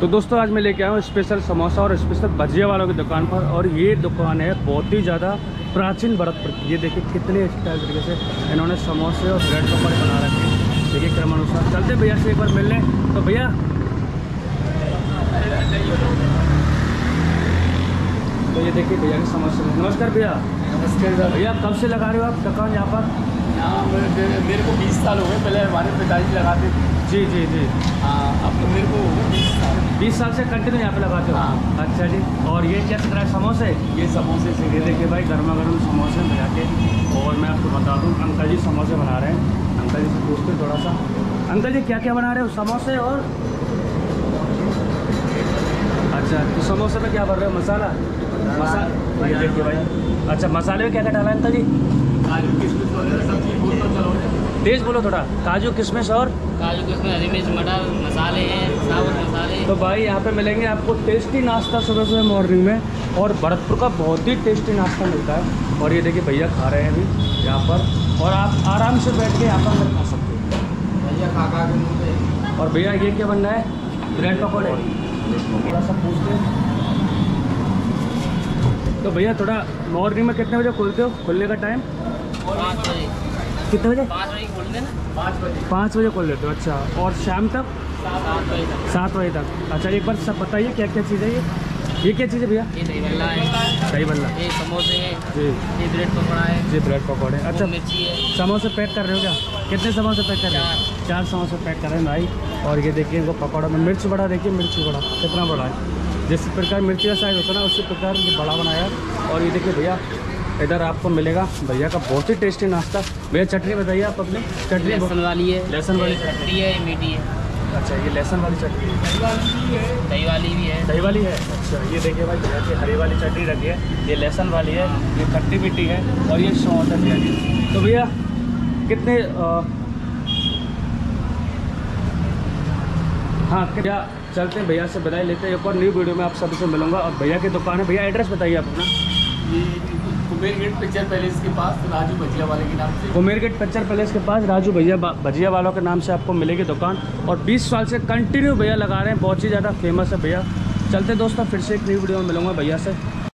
तो दोस्तों आज मैं लेके आया हूँ स्पेशल समोसा और स्पेशल भजिया वालों की दुकान पर। और ये दुकान है बहुत ही ज़्यादा प्राचीन भरतपुर की ये देखिए कितने स्टाइल तरीके से इन्होंने समोसे और ब्रेड पकौड़े बना रखे हैं। देखिए क्रमानुसार। चलते भैया से एक बार मिल लें तो भैया तो ये देखिए भैया के समोसे। नमस्कार भैया। नमस्कार भैया कब से लगा रहे हो आप दुकान यहाँ पर? मेरे को 20 साल हो गए। पहले हमारे पिताजी लगाते थे। जी जी जी। हाँ अब तो मेरे को हो गए 20 साल बीस साल से कंटिन्यू यहाँ पे लगाते हो? हाँ। अच्छा जी। और ये रहा है समोसे? ये समोसे से ये देखिए भाई गर्मा गर्म समोसे भैया के और मैं आपको बता दूँ अंकल जी समोसे बना रहे हैं। अंकल जी से पूछते हैं थोड़ा सा अंकल जी क्या क्या बना रहे हो? समोसे और? अच्छा तो समोसे में क्या भर रहे हो? मसाला? मसाला। ये देखिए भाई। अच्छा मसाले में क्या क्या डाला है अंकल जी काजू किशमिश वगैरह सब चीज़ बोल तो चलो तेज़ बोलो थोड़ा। काजू किशमिश और? काजू किस्में हरी मिर्च मटर मसाले हैं साबुत मसाले। तो भाई यहाँ पे मिलेंगे आपको टेस्टी नाश्ता सुबह सुबह मॉर्निंग में और भरतपुर का बहुत ही टेस्टी नाश्ता मिलता है। और ये देखिए भैया खा रहे हैं अभी यहाँ पर। और आप आराम से बैठ के यहाँ पर खा सकते हो। भैया खा खा के और भैया ये क्या बनना है? ब्रेड पकौड़े। थोड़ा सा पूछते हैं। तो भैया थोड़ा मॉर्निंग में कितने बजे खोलते हो? खुलने का टाइम कितने बजे? पाँच बजे खोल देना पाँच बजे। पाँच बजे खोल देते हो अच्छा। और शाम तक? सात बजे तक। सात बजे तक। अच्छा एक बार सब बताइए क्या क्या चीज़ है? ये ये क्या चीज़ है भैया दही बल्ला है। दही बल्ला ये समोसे हैं। जी। ये ब्रेड पकौड़ा है। जी ब्रेड पकौड़े। अच्छा अच्छा मिर्ची है। समोसे पैक कर रहे हो क्या? कितने समोसे पैक कर रहे हो? चार। समोसे पैक कर रहे हैं भाई। और ये देखिए इनको पकौड़ा में मिर्च बड़ा देखिए मिर्च बड़ा कितना बड़ा है। जिस प्रकार मिर्ची का साइज़ होता है ना उसी प्रकार ये बड़ा बनाया। और ये देखिए भैया इधर आपको मिलेगा। भैया का बहुत ही टेस्टी नाश्ता। भैया चटनी बताइए आप अपनी। चटनी लहसुन वाली है। लहसन वाली चटनी। है मीठी है। अच्छा ये लहसन वाली चटनी। है दही वाली भी है। दही वाली है? अच्छा ये देखिए भाई भैया की हरी वाली चटनी रखी है। ये लहसन वाली है ये खट्टी मिट्टी है और ये सौंठ है भैया तो भैया कितने हाँ क्या चलते हैं? भैया से बधाई लेते हैं। एक और न्यू वीडियो में आप सभी से मिलूँगा। और भैया की दुकान है। भैया एड्रेस बताइए आप अपना। ये कुबेर गेट पिक्चर पैलेस के पास, राजू भजिया वाले के नाम से। कुमेर पिक्चर पैलेस के पास राजू भैया भजिया वालों के नाम से आपको मिलेगी दुकान। और 20 साल से कंटिन्यू भैया लगा रहे हैं, बहुत ही ज़्यादा फ़ेमस है भैया। चलते दोस्तों, फिर से एक नई वीडियो में मिलूँगा भैया से।